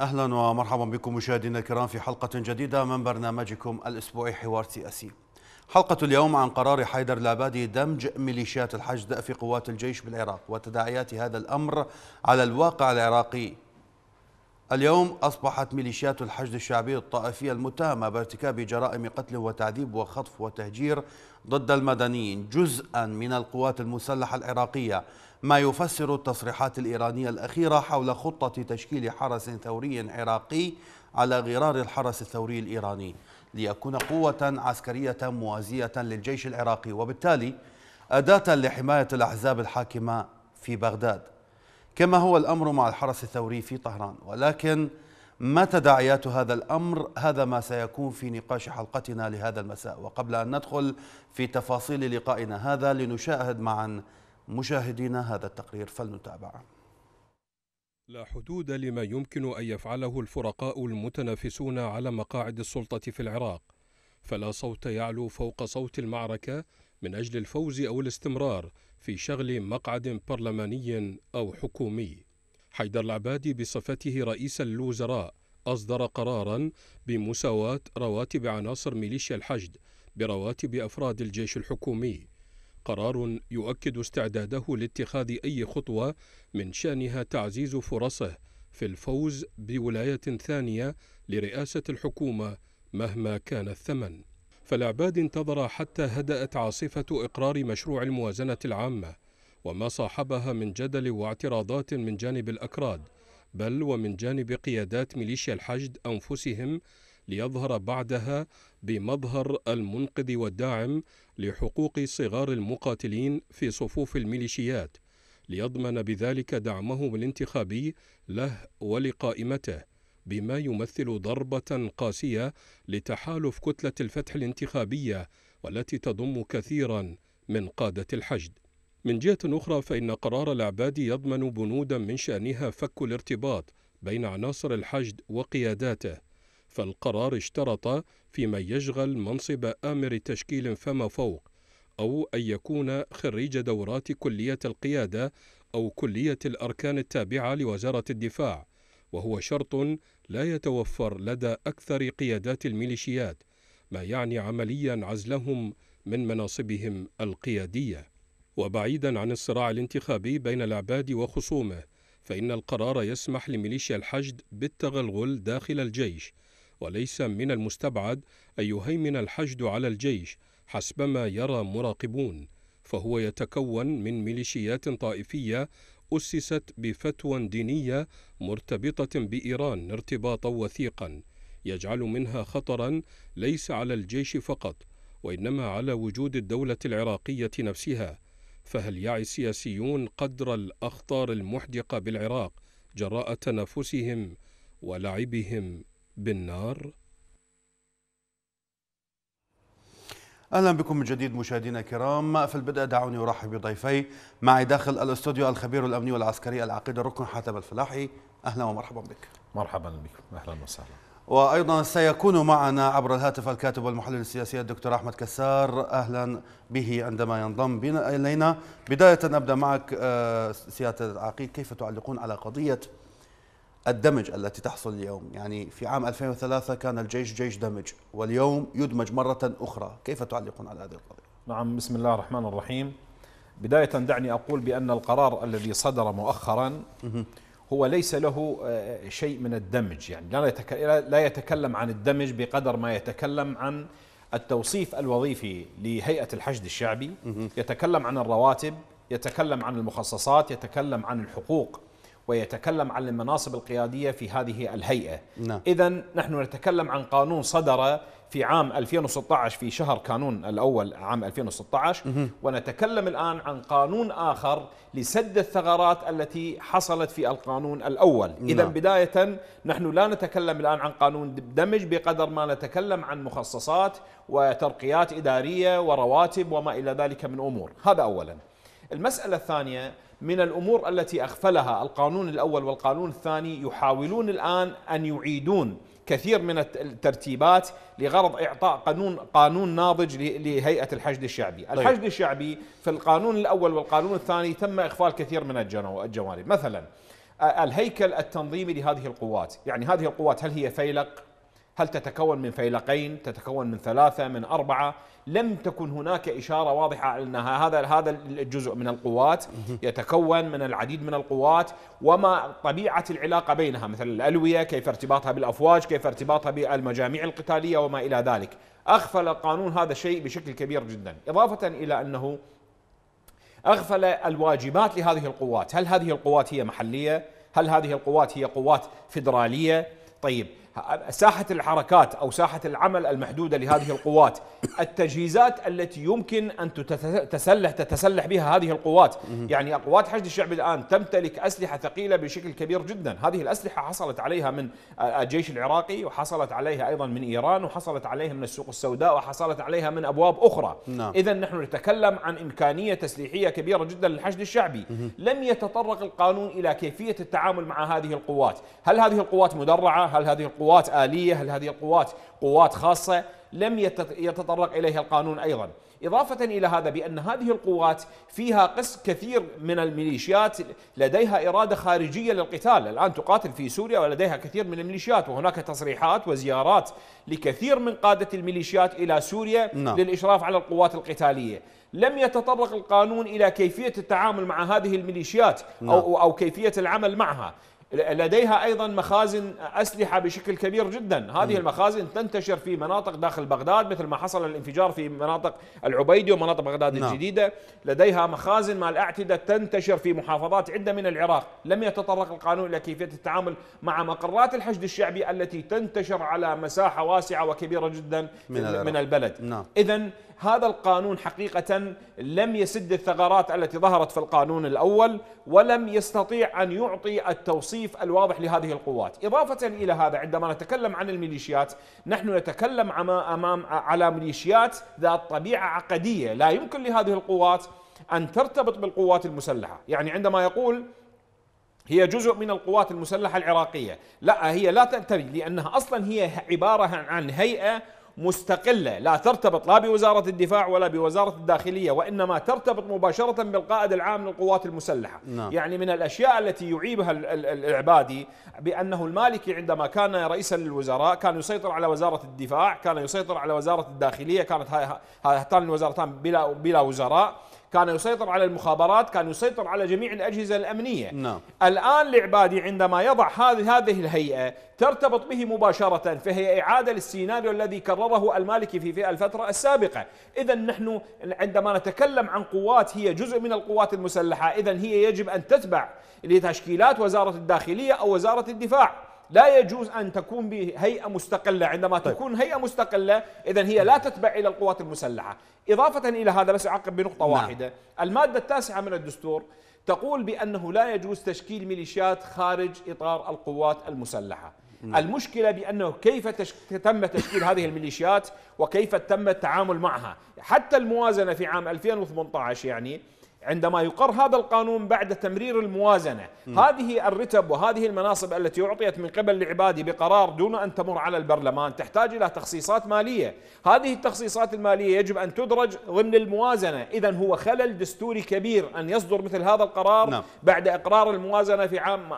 أهلا ومرحبا بكم مشاهدينا الكرام في حلقة جديدة من برنامجكم الأسبوعي حوار سياسي. حلقة اليوم عن قرار حيدر العبادي دمج ميليشيات الحشد في قوات الجيش بالعراق وتداعيات هذا الأمر على الواقع العراقي. اليوم أصبحت ميليشيات الحشد الشعبي الطائفية المتهمة بارتكاب جرائم قتل وتعذيب وخطف وتهجير ضد المدنيين جزءا من القوات المسلحة العراقية ما يفسر التصريحات الإيرانية الأخيرة حول خطة تشكيل حرس ثوري عراقي على غرار الحرس الثوري الإيراني ليكون قوة عسكرية موازية للجيش العراقي. وبالتالي أداة لحماية الأحزاب الحاكمة في بغداد. كما هو الأمر مع الحرس الثوري في طهران. ولكن ما تداعيات هذا الأمر؟ هذا ما سيكون في نقاش حلقتنا لهذا المساء. وقبل أن ندخل في تفاصيل لقائنا هذا لنشاهد معا مشاهدينا هذا التقرير فلنتابعه لا حدود لما يمكن أن يفعله الفرقاء المتنافسون على مقاعد السلطة في العراق. فلا صوت يعلو فوق صوت المعركة من أجل الفوز أو الاستمرار في شغل مقعد برلماني أو حكومي. حيدر العبادي بصفته رئيس الوزراء أصدر قرارا بمساواة رواتب عناصر ميليشيا الحشد برواتب أفراد الجيش الحكومي. قرار يؤكد استعداده لاتخاذ أي خطوة من شأنها تعزيز فرصه في الفوز بولاية ثانية لرئاسة الحكومة مهما كان الثمن. فالعباد انتظر حتى هدأت عاصفة إقرار مشروع الموازنة العامة وما صاحبها من جدل واعتراضات من جانب الأكراد بل ومن جانب قيادات ميليشيا الحشد أنفسهم ليظهر بعدها بمظهر المنقذ والداعم لحقوق صغار المقاتلين في صفوف الميليشيات ليضمن بذلك دعمه الانتخابي له ولقائمته بما يمثل ضربة قاسية لتحالف كتلة الفتح الانتخابية والتي تضم كثيرا من قادة الحشد. من جهة أخرى فإن قرار العباد يضمن بنودا من شأنها فك الارتباط بين عناصر الحشد وقياداته فالقرار اشترط في من يشغل منصب آمر تشكيل فما فوق أو أن يكون خريج دورات كلية القيادة أو كلية الأركان التابعة لوزارة الدفاع وهو شرط لا يتوفر لدى أكثر قيادات الميليشيات ما يعني عمليا عزلهم من مناصبهم القيادية. وبعيدا عن الصراع الانتخابي بين العباد وخصومه فإن القرار يسمح لميليشيا الحشد بالتغلغل داخل الجيش وليس من المستبعد أن يهيمن الحشد على الجيش حسبما يرى مراقبون فهو يتكون من ميليشيات طائفية أسست بفتوى دينية مرتبطة بإيران ارتباطا وثيقا يجعل منها خطرا ليس على الجيش فقط وإنما على وجود الدولة العراقية نفسها. فهل يعي السياسيون قدر الأخطار المحدقة بالعراق جراء تنافسهم ولعبهم بالنار. أهلا بكم من جديد مشاهدينا الكرام. في البدء دعوني أرحب بضيفي. معي داخل الاستوديو الخبير الأمني والعسكري العقيد الركن حاتم الفلاحي. أهلا ومرحبا بك. مرحبا بكم أهلا وسهلا. وأيضا سيكون معنا عبر الهاتف الكاتب والمحلل السياسي الدكتور أحمد كسار. أهلا به عندما ينضم بنا إلينا. بداية نبدا معك آه، سيادة العقيد. كيف تعلقون على قضية الدمج التي تحصل اليوم. يعني في عام 2003 كان الجيش جيش دمج واليوم يدمج مرة أخرى. كيف تعلقون على هذه القضية؟ نعم بسم الله الرحمن الرحيم. بداية دعني أقول بأن القرار الذي صدر مؤخرا هو ليس له آه، شيء من الدمج. يعني لا يتكلم عن الدمج بقدر ما يتكلم عن التوصيف الوظيفي لهيئة الحشد الشعبي. يتكلم عن الرواتب يتكلم عن المخصصات يتكلم عن الحقوق. ويتكلم عن المناصب القيادية في هذه الهيئة نعم. إذا نحن نتكلم عن قانون صدر في عام 2016 في شهر كانون الأول عام 2016 مه. ونتكلم الآن عن قانون آخر لسد الثغرات التي حصلت في القانون الأول نعم. إذا بداية نحن لا نتكلم الآن عن قانون دمج بقدر ما نتكلم عن مخصصات وترقيات إدارية ورواتب وما إلى ذلك من أمور هذا أولا المسألة الثانية من الأمور التي أغفلها. القانون الأول والقانون الثاني يحاولون الآن أن يعيدون كثير من الترتيبات لغرض إعطاء قانون قانون ناضج لهيئة الحشد الشعبي، طيب. الحشد الشعبي في القانون الأول والقانون الثاني تم إغفال كثير من الجوانب، مثلا الهيكل التنظيمي لهذه القوات. يعني هذه القوات هل هي فيلق؟ هل تتكون من فيلقين؟ تتكون من ثلاثة من أربعة؟ لم تكن هناك إشارة واضحة على أنها هذا هذا الجزء من القوات يتكون من العديد من القوات وما طبيعة العلاقة بينها مثل الألوية كيف ارتباطها بالأفواج كيف ارتباطها بالمجاميع القتالية وما إلى ذلك. أغفل القانون هذا الشيء بشكل كبير جدا إضافة إلى أنه أغفل الواجبات لهذه القوات. هل هذه القوات هي محلية؟ هل هذه القوات هي قوات فيدرالية طيب ساحة الحركات أو ساحة العمل المحدودة لهذه القوات التجهيزات التي يمكن أن تتسلح تتسلح بها هذه القوات. يعني قوات حشد الشعب الآن تمتلك أسلحة ثقيلة بشكل كبير جدا. هذه الأسلحة حصلت عليها من الجيش العراقي وحصلت عليها أيضا من إيران وحصلت عليها من السوق السوداء وحصلت عليها من أبواب أخرى. نعم. إذا نحن نتكلم عن إمكانية تسليحية كبيرة جدا للحشد الشعبي. لم يتطرق القانون إلى كيفية التعامل مع هذه القوات. هل هذه القوات مدرعة؟ هل هذه القوات قوات آلية؟ هل هذه القوات قوات خاصة؟ لم يتطرق إليها القانون أيضا. إضافة إلى هذا بأن هذه القوات فيها قس كثير من الميليشيات لديها إرادة خارجية للقتال. الآن تقاتل في سوريا ولديها كثير من الميليشيات وهناك تصريحات وزيارات لكثير من قادة الميليشيات إلى سوريا نعم. للإشراف على القوات القتالية. لم يتطرق القانون إلى كيفية التعامل مع هذه الميليشيات نعم. أو, أو كيفية العمل معها. لديها أيضا مخازن أسلحة بشكل كبير جدا، هذه المخازن تنتشر في مناطق داخل بغداد مثل ما حصل الانفجار في مناطق العبيدي ومناطق بغداد نعم. الجديدة، لديها مخازن مع الأعتدة تنتشر في محافظات عدة من العراق، لم يتطرق القانون إلى كيفية التعامل مع مقرات الحشد الشعبي التي تنتشر على مساحة واسعة وكبيرة جدا من, من البلد. نعم. اذا هذا القانون حقيقة لم يسد الثغرات التي ظهرت في القانون الأول ولم يستطيع أن يعطي التوصيف الواضح لهذه القوات. إضافة إلى هذا عندما نتكلم عن الميليشيات نحن نتكلم أمام على ميليشيات ذات طبيعة عقدية. لا يمكن لهذه القوات أن ترتبط بالقوات المسلحة. يعني عندما يقول هي جزء من القوات المسلحة العراقية لا هي لا تنتمي لأنها أصلا هي عبارة عن هيئة مستقلة لا ترتبط لا بوزارة الدفاع ولا بوزارة الداخلية وإنما ترتبط مباشرة بالقائد العام للقوات المسلحة نعم. يعني من الأشياء التي يعيبها العبادي بأنه المالكي عندما كان رئيسا للوزراء كان يسيطر على وزارة الدفاع كان يسيطر على وزارة الداخلية كانت هاتان الوزارتان بلا, بلا وزراء كان يسيطر على المخابرات كان يسيطر على جميع الأجهزة الأمنية. نعم. الآن العبادي عندما يضع هذه هذه الهيئة ترتبط به مباشرة فهي إعادة للسيناريو الذي كرره المالكي في الفترة السابقة. إذا نحن عندما نتكلم عن قوات هي جزء من القوات المسلحة. إذا هي يجب أن تتبع لتشكيلات وزارة الداخلية أو وزارة الدفاع. لا يجوز أن تكون بهيئة مستقلة عندما طيب. تكون هيئة مستقلة اذا هي لا تتبع إلى القوات المسلحة إضافة إلى هذا بس أعقب بنقطة نعم. واحدة المادة التاسعة من الدستور تقول بأنه لا يجوز تشكيل ميليشيات خارج إطار القوات المسلحة نعم. المشكلة بأنه كيف تش... تم تشكيل هذه الميليشيات وكيف تم التعامل معها حتى الموازنة في عام 2018 يعني عندما يقر هذا القانون بعد تمرير الموازنة م. هذه الرتب وهذه المناصب التي أعطيت من قبل العبادي بقرار دون أن تمر على البرلمان تحتاج إلى تخصيصات مالية هذه التخصيصات المالية يجب أن تدرج ضمن الموازنة إذا هو خلل دستوري كبير أن يصدر مثل هذا القرار نعم. بعد إقرار الموازنة في عام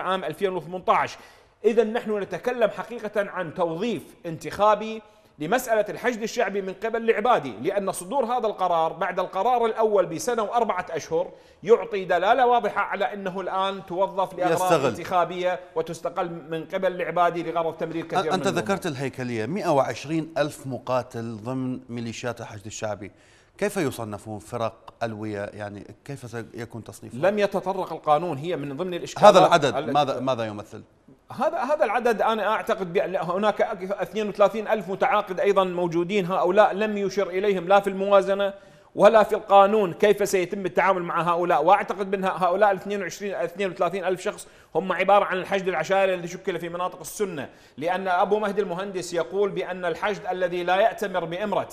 عام 2018 إذا نحن نتكلم حقيقة عن توظيف انتخابي لمسألة الحشد الشعبي من قبل العبادي لأن صدور هذا القرار بعد القرار الأول بسنة وأربعة أشهر يعطي دلالة واضحة على أنه الآن توظف لأغراض انتخابية وتستقل من قبل العبادي لغرض تمرير كثير أنت من ذكرت الهيكلية 120 ألف مقاتل ضمن ميليشيات الحشد الشعبي. كيف يصنفون فرق ألوية يعني كيف سيكون تصنيفهم؟ لم يتطرق القانون هي من ضمن الإشكالات هذا العدد ماذا ماذا يمثل؟ هذا هذا العدد أنا أعتقد هناك 32 ألف متعاقد أيضا موجودين هؤلاء لم يشر إليهم لا في الموازنة ولا في القانون كيف سيتم التعامل مع هؤلاء. وأعتقد من هؤلاء ال 22 32 ألف شخص هم عبارة عن الحشد العشائري الذي شكل في مناطق السنة. لأن أبو مهدي المهندس يقول بأن الحشد الذي لا يأتمر بإمرة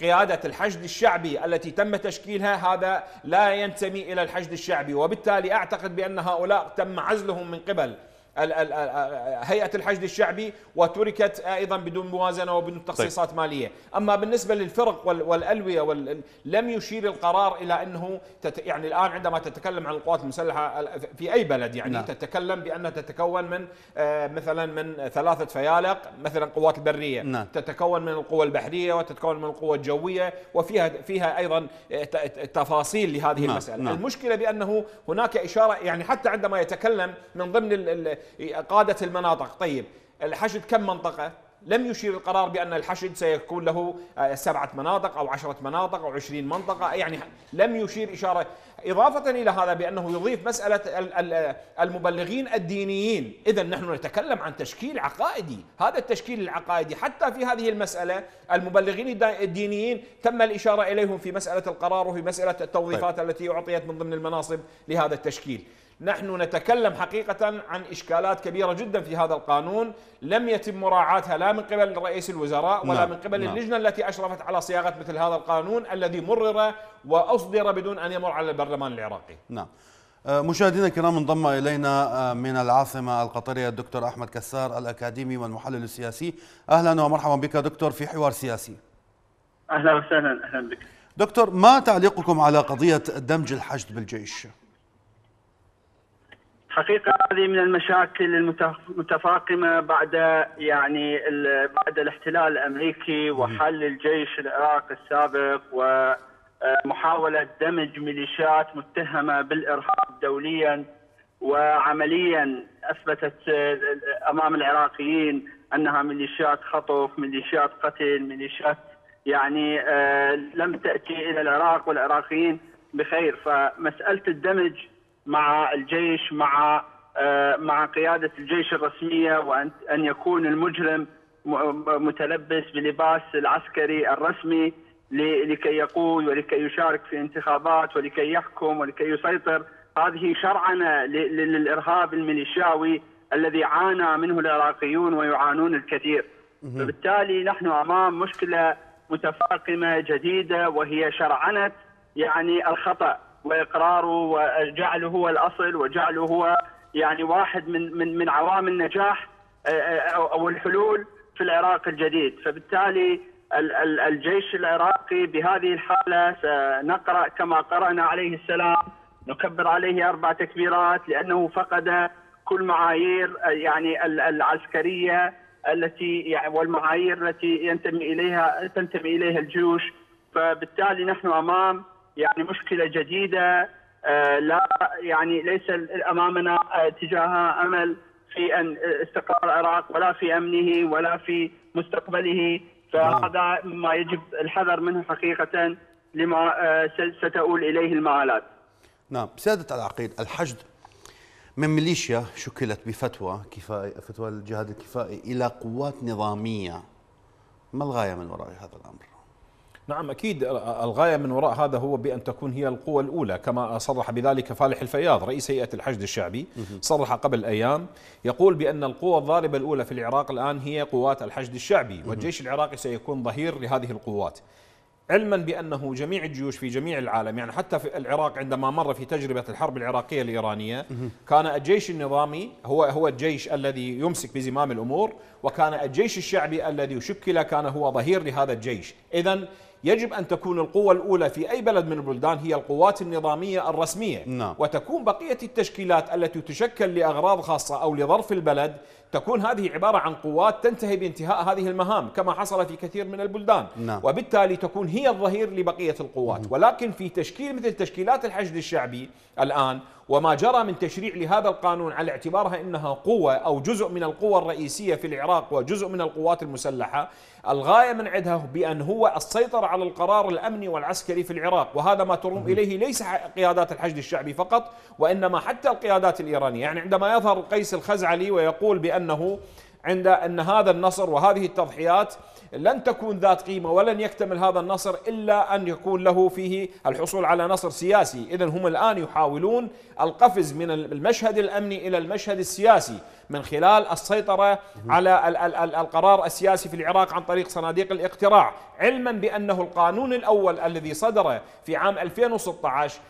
قيادة الحشد الشعبي التي تم تشكيلها هذا لا ينتمي إلى الحشد الشعبي. وبالتالي أعتقد بأن هؤلاء تم عزلهم من قبل. هيئة الحشد الشعبي وتركت أيضا بدون موازنة وبدون تخصيصات طيب. مالية، أما بالنسبة للفرق والألوية وال... لم يشير القرار إلى أنه تت... يعني الآن عندما تتكلم عن القوات المسلحة في أي بلد يعني نعم. تتكلم بأنها تتكون من آه، مثلا من ثلاثة فيالق مثلا قوات البرية نعم. تتكون من القوى البحرية وتتكون من القوى الجوية وفيها فيها أيضا آه، تفاصيل لهذه نعم. المسألة، نعم. المشكلة بأنه هناك إشارة يعني حتى عندما يتكلم من ضمن قادة المناطق. طيب الحشد كم منطقة؟ لم يشير القرار بأن الحشد سيكون له آه، سبعة مناطق أو عشرة مناطق أو عشرين منطقة يعني لم يشير إشارة. إضافة إلى هذا بأنه يضيف مسألة المبلغين الدينيين. إذا نحن نتكلم عن تشكيل عقائدي. هذا التشكيل العقائدي حتى في هذه المسألة المبلغين الدينيين تم الإشارة إليهم في مسألة القرار وفي مسألة التوظيفات طيب. التي أعطيت من ضمن المناصب لهذا التشكيل. نحن نتكلم حقيقة عن إشكالات كبيرة جدا في هذا القانون لم يتم مراعاتها لا من قبل رئيس الوزراء ولا نعم. من قبل نعم. اللجنة التي أشرفت على صياغة مثل هذا القانون الذي مرر وأصدر بدون أن يمر على البرلمان العراقي نعم آه، مشاهدينا الكرام انضم إلينا آه، من العاصمة القطرية الدكتور أحمد كسار الأكاديمي والمحلل السياسي أهلا ومرحبا بك دكتور في حوار سياسي أهلا وسهلا أهلا بك دكتور ما تعليقكم على قضية دمج الحشد بالجيش؟ حقيقة هذه من المشاكل المتفاقمة بعد يعني بعد الاحتلال الأمريكي وحل الجيش العراقي السابق ومحاولة دمج ميليشيات متهمة بالإرهاب دوليا وعمليا أثبتت أمام العراقيين أنها ميليشيات خطف ميليشيات قتل ميليشيات يعني آه، لم تأتي إلى العراق والعراقيين بخير. فمسألة الدمج مع الجيش مع آه، مع قيادة الجيش الرسمية وأن أن يكون المجرم متلبس بلباس العسكري الرسمي لكي يقود ولكي يشارك في انتخابات ولكي يحكم ولكي يسيطر. هذه شرعنه للإرهاب الميليشياوي الذي عانى منه العراقيون ويعانون الكثير. فبالتالي نحن أمام مشكلة متفاقمة جديدة وهي شرعنة يعني الخطأ. وإقراره وجعله هو الأصل وجعله هو يعني واحد من من من عوامل نجاح آه، آه، أو الحلول في العراق الجديد. فبالتالي الجيش العراقي بهذه الحالة سنقرأ كما قرأنا عليه السلام نكبر عليه أربع تكبيرات لأنه فقد كل معايير يعني العسكرية التي يعني والمعايير التي ينتمي اليها تنتمي إليها الجيوش. فبالتالي نحن أمام يعني مشكلة جديدة آه، لا يعني ليس أمامنا آه، تجاهها أمل في أن استقرار العراق ولا في أمنه ولا في مستقبله فهذا ما يجب الحذر منه حقيقة لما آه، ستؤول إليه المآلات. نعم سيادة العقيد الحشد من ميليشيا شكلت بفتوى كفائي فتوى الجهاد الكفائي إلى قوات نظامية ما الغاية من وراء هذا الأمر؟ نعم أكيد الغاية من وراء هذا هو بأن تكون هي القوة الأولى كما صرح بذلك فالح الفياض رئيس هيئة الحشد الشعبي صرح قبل أيام يقول بأن القوة الضاربة الأولى في العراق الآن هي قوات الحشد الشعبي والجيش العراقي سيكون ظهير لهذه القوات. علما بأنه جميع الجيوش في جميع العالم يعني حتى في العراق عندما مر في تجربة الحرب العراقية الإيرانية كان الجيش النظامي هو هو الجيش الذي يمسك بزمام الأمور وكان الجيش الشعبي الذي شكل كان هو ظهير لهذا الجيش. اذا يجب أن تكون القوة الأولى في أي بلد من البلدان هي القوات النظامية الرسمية نعم. وتكون بقية التشكيلات التي تشكل لأغراض خاصة أو لظرف البلد تكون هذه عبارة عن قوات تنتهي بانتهاء هذه المهام كما حصل في كثير من البلدان نعم. وبالتالي تكون هي الظهير لبقية القوات ولكن في تشكيل مثل تشكيلات الحشد الشعبي الآن وما جرى من تشريع لهذا القانون على اعتبارها إنها قوة أو جزء من القوى الرئيسية في العراق وجزء من القوات المسلحة، الغاية من عندها بأن هو السيطرة على القرار الأمني والعسكري في العراق، وهذا ما تروم إليه ليس قيادات الحشد الشعبي فقط وإنما حتى القيادات الإيرانية، يعني عندما يظهر قيس الخزعلي ويقول بأنه عند أن هذا النصر وهذه التضحيات لن تكون ذات قيمة ولن يكتمل هذا النصر إلا أن يكون له فيه الحصول على نصر سياسي، اذا هم الآن يحاولون القفز من المشهد الأمني إلى المشهد السياسي من خلال السيطرة على القرار السياسي في العراق عن طريق صناديق الاقتراع، علما بأنه القانون الأول الذي صدر في عام 2016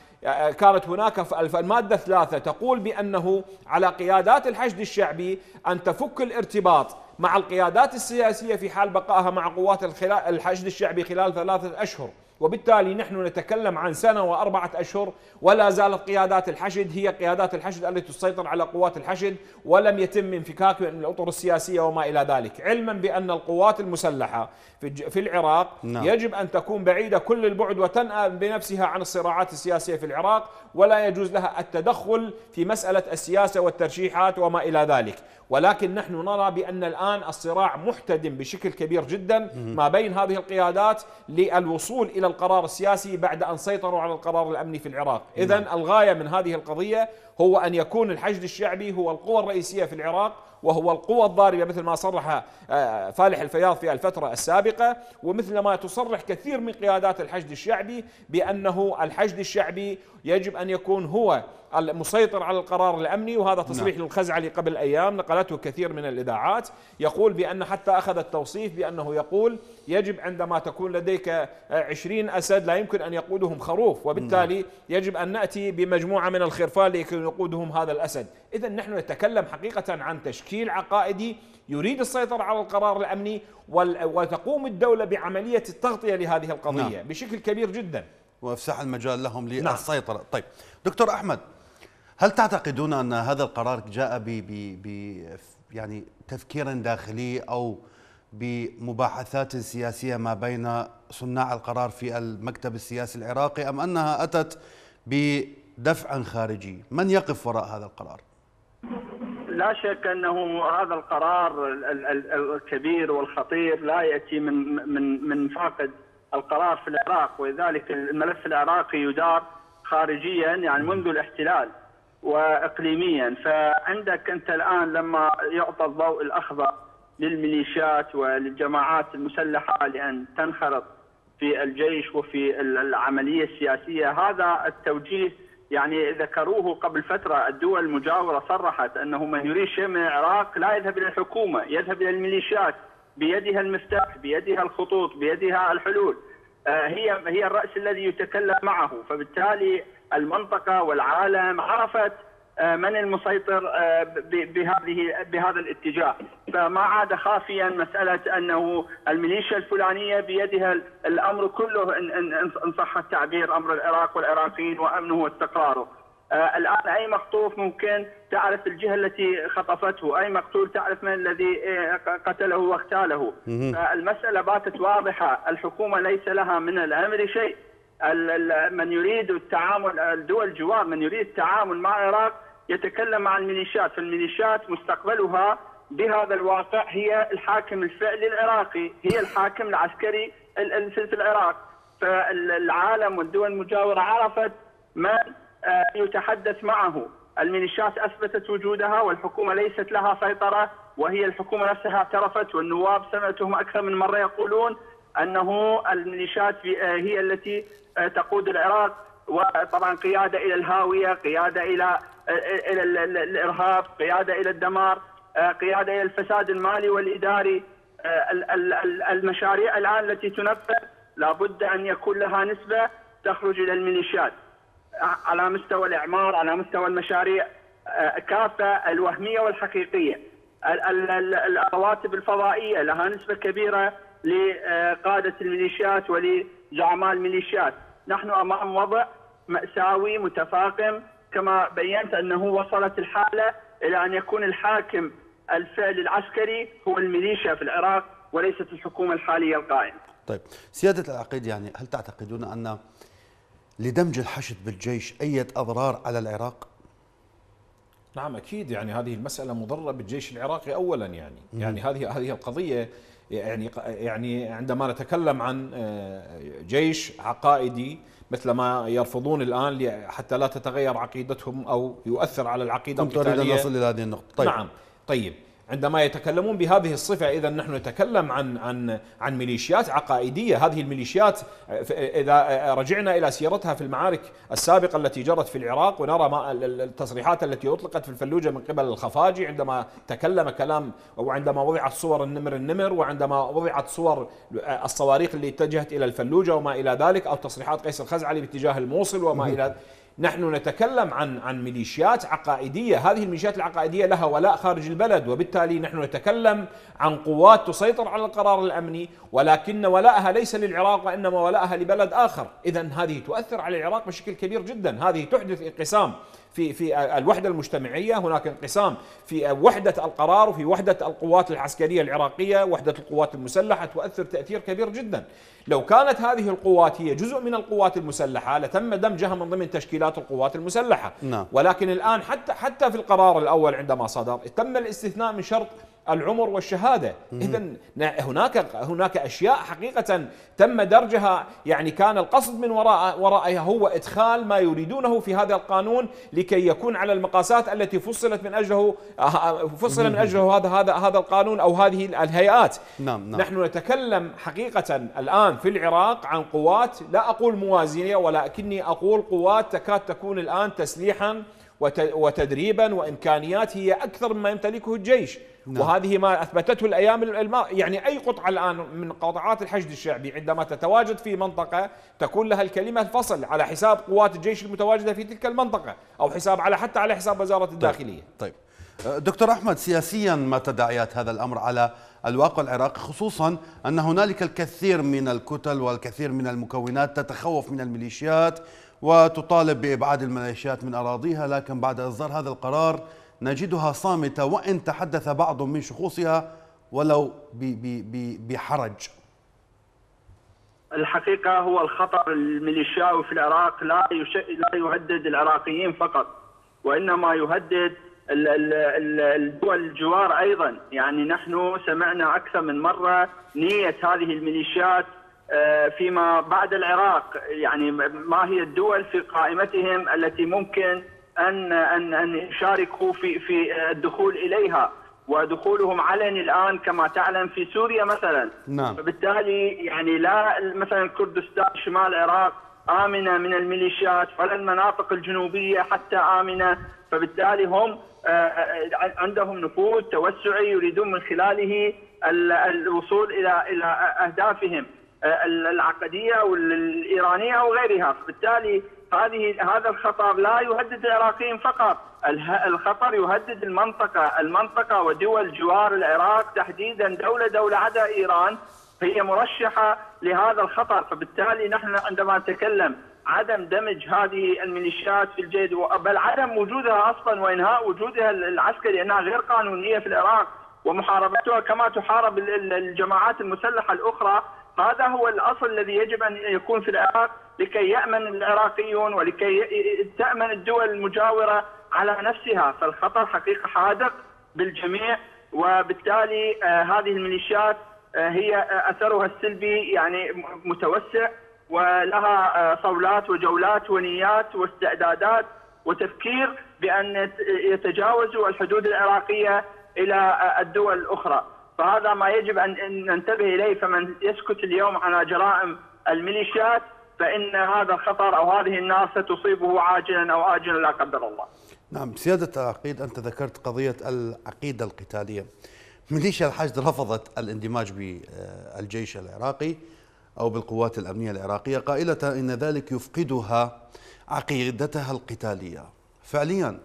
كانت هناك المادة الثلاثة. تقول بأنه على قيادات الحشد الشعبي أن تفك الارتباط مع القيادات السياسية في حال بقائها مع قوات الحشد الشعبي خلال ثلاثة أشهر. وبالتالي نحن نتكلم عن سنة وأربعة أشهر ولا زالت قيادات الحشد هي قيادات الحشد التي تسيطر على قوات الحشد ولم يتم انفكاك من الأطر السياسية وما إلى ذلك. علما بأن القوات المسلحة في العراق نعم. يجب أن تكون بعيدة كل البعد وتنأى بنفسها عن الصراعات السياسية في العراق ولا يجوز لها التدخل في مسألة السياسة والترشيحات وما إلى ذلك. ولكن نحن نرى بأن الآن الصراع محتدم بشكل كبير جدا ما بين هذه القيادات للوصول إلى القرار السياسي بعد أن سيطروا على القرار الأمني في العراق إذا نعم. الغاية من هذه القضية هو أن يكون الحشد الشعبي هو القوى الرئيسية في العراق وهو القوى الضاربة مثل ما صرح آه، فالح الفياض في الفترة السابقة ومثل ما تصرح كثير من قيادات الحشد الشعبي بأنه الحشد الشعبي يجب أن يكون هو المسيطر على القرار الأمني وهذا تصريح نعم. للخزعلي قبل أيام نقلته كثير من الإذاعات يقول بأن حتى أخذ التوصيف بأنه يقول يجب عندما تكون لديك عشرين أسد لا يمكن أن يقودهم خروف وبالتالي نعم. يجب أن نأتي بمجموعة من الخرفان لكي يقودهم هذا الأسد اذا نحن نتكلم حقيقة عن تشكيل عقائدي يريد السيطرة على القرار الأمني وتقوم الدولة بعملية التغطية لهذه القضية نعم. بشكل كبير جدا وافسح المجال لهم للسيطرة نعم. طيب دكتور أحمد هل تعتقدون أن هذا القرار جاء ب ب يعني تفكير داخلي أو بمباحثات سياسية ما بين صناع القرار في المكتب السياسي العراقي أم أنها أتت بدفع خارجي؟ من يقف وراء هذا القرار؟ لا شك أنه هذا القرار الكبير والخطير لا يأتي من من من فاقد القرار في العراق ولذلك الملف العراقي يدار خارجيا يعني منذ الاحتلال واقليميا فعندك أنت الآن لما يعطى الضوء الأخضر للميليشيات وللجماعات المسلحة لأن تنخرط في الجيش وفي العملية السياسية هذا التوجيه يعني ذكروه قبل فترة الدول المجاورة صرحت أنه من يريد شيء من العراق لا يذهب إلى الحكومة يذهب إلى الميليشيات بيدها المفتاح بيدها الخطوط بيدها الحلول. آه، هي هي الرأس الذي يتكلم معه فبالتالي المنطقة والعالم عرفت من المسيطر آه، بهذه بهذا الاتجاه. فما عاد خافيا مسألة أنه الميليشيا الفلانية بيدها الأمر كله ان صح التعبير أمر العراق والعراقيين وأمنه واستقراره. آه، الآن أي مخطوف ممكن تعرف الجهة التي خطفته، أي مقتول تعرف من الذي قتله واغتاله. المسألة باتت واضحة، الحكومة ليس لها من الأمر شيء، من يريد التعامل الدول الجوار من يريد التعامل مع العراق يتكلم مع الميليشيات فالميليشيات مستقبلها بهذا الواقع هي الحاكم الفعلي العراقي هي الحاكم العسكري في العراق. فالعالم والدول المجاورة عرفت من آه، يتحدث معه. الميليشيات أثبتت وجودها والحكومة ليست لها سيطرة وهي الحكومة نفسها اعترفت والنواب سمعتهم أكثر من مرة يقولون أنه الميليشيات آه، هي التي آه، تقود العراق وطبعا قيادة إلى الهاوية، قيادة إلى آه، إلى الإرهاب، قيادة إلى الدمار، قيادة إلى الفساد المالي والإداري، المشاريع الآن التي تنفذ لابد أن يكون لها نسبة تخرج إلى الميليشيات على مستوى الإعمار، على مستوى المشاريع كافه الوهمية والحقيقية. الرواتب الفضائية لها نسبة كبيرة لقادة الميليشيات ولزعماء الميليشيات. نحن أمام وضع مأساوي متفاقم كما بينت أنه وصلت الحالة إلى أن يكون الحاكم الفعل العسكري هو الميليشيا في العراق وليست الحكومة الحالية القائمة. طيب سيادة العقيد يعني هل تعتقدون أن لدمج الحشد بالجيش أي أضرار على العراق؟ نعم أكيد. يعني هذه المسألة مضرة بالجيش العراقي اولا يعني. يعني هذه هذه القضية يعني يعني عندما نتكلم عن آه، جيش عقائدي مثل ما يرفضون الآن حتى لا تتغير عقيدتهم أو يؤثر على العقيدة كنت أريد أن أصل إلى هذه النقطة. طيب. نعم. طيب. عندما يتكلمون بهذه الصفة إذا نحن نتكلم عن عن عن ميليشيات عقائدية. هذه الميليشيات إذا رجعنا إلى سيرتها في المعارك السابقة التي جرت في العراق ونرى ما التصريحات التي أطلقت في الفلوجة من قبل الخفاجي عندما تكلم كلام أو عندما وضعت صور النمر النمر وعندما وضعت صور الصواريخ اللي اتجهت إلى الفلوجة وما إلى ذلك أو تصريحات قيس الخزعلي باتجاه الموصل وما إلى نحن نتكلم عن عن ميليشيات عقائدية، هذه الميليشيات العقائدية لها ولاء خارج البلد، وبالتالي نحن نتكلم عن قوات تسيطر على القرار الأمني، ولكن ولاءها ليس للعراق وإنما ولاءها لبلد آخر، اذا هذه تؤثر على العراق بشكل كبير جدا، هذه تحدث انقسام في في الوحدة المجتمعية هناك انقسام في وحدة القرار وفي وحدة القوات العسكرية العراقية وحدة القوات المسلحة تؤثر تأثير كبير جدا لو كانت هذه القوات هي جزء من القوات المسلحة لتم دمجها من ضمن تشكيلات القوات المسلحة نعم. ولكن الآن حتى حتى في القرار الأول عندما صدر تم الاستثناء من شرط العمر والشهادة. اذا هناك هناك أشياء حقيقة تم درجها يعني كان القصد من وراء ورائها هو إدخال ما يريدونه في هذا القانون لكي يكون على المقاسات التي فصلت من أجله فصل من أجله هذا هذا هذا القانون أو هذه الهيئات. نعم نعم. نحن نتكلم حقيقة الآن في العراق عن قوات لا أقول موازية ولكني أقول قوات تكاد تكون الآن تسليحا وتدريبا وإمكانيات هي أكثر مما يمتلكه الجيش نعم. وهذه ما أثبتته الأيام الماء يعني أي قطعة الآن من قطاعات الحشد الشعبي عندما تتواجد في منطقة تكون لها الكلمة فصل على حساب قوات الجيش المتواجدة في تلك المنطقة أو حساب على حتى على حساب وزارة طيب، الداخلية طيب, طيب. دكتور أحمد سياسيا ما تداعيات هذا الأمر على الواقع العراقي خصوصا أن هنالك الكثير من الكتل والكثير من المكونات تتخوف من الميليشيات وتطالب بإبعاد الميليشيات من أراضيها لكن بعد إصدار هذا القرار نجدها صامتة وإن تحدث بعض من شخوصها ولو بحرج. الحقيقة هو الخطر. الميليشياوي في العراق لا لا يهدد العراقيين فقط وإنما يهدد الدول الجوار أيضا. يعني نحن سمعنا أكثر من مرة نية هذه الميليشيات فيما بعد العراق. يعني ما هي الدول في قائمتهم التي ممكن ان ان أن يشاركوا في في الدخول إليها؟ ودخولهم علني الآن كما تعلم في سوريا مثلا. نعم. فبالتالي يعني لا مثلا كردستان شمال العراق آمنة من الميليشيات ولا المناطق الجنوبية حتى آمنة. فبالتالي هم آه، آه، عندهم نفوذ توسعي يريدون من خلاله الوصول إلى إلى أهدافهم. آه، العقدية والايرانيه وغيرها فبالتالي هذه هذا الخطر لا يهدد العراقيين فقط. الخطر يهدد المنطقة. المنطقة ودول جوار العراق تحديدا دولة دولة عدا إيران. هي مرشحة لهذا الخطر. فبالتالي نحن عندما نتكلم عدم دمج هذه الميليشيات في الجيش بل عدم وجودها أصلا وإنهاء وجودها العسكري لأنها غير قانونية في العراق ومحاربتها كما تحارب الجماعات المسلحة الأخرى هذا هو الأصل الذي يجب أن يكون في العراق لكي يأمن العراقيون ولكي تأمن الدول المجاورة على نفسها. فالخطر حقيقة حادق بالجميع وبالتالي آه، هذه الميليشيات آه، هي أثرها السلبي يعني متوسع ولها آه، صولات وجولات ونيات واستعدادات وتفكير بأن يتجاوزوا الحدود العراقية إلى الدول الأخرى. فهذا ما يجب ان ننتبه إليه فمن يسكت اليوم على جرائم الميليشيات فإن هذا الخطر أو هذه النار ستصيبه عاجلا أو اجلا لا قدر الله. نعم سيادة العقيد أنت ذكرت قضية العقيدة القتالية. ميليشيا الحشد رفضت الاندماج بالجيش العراقي أو بالقوات الأمنية العراقية قائلة إن ذلك يفقدها عقيدتها القتالية. فعليا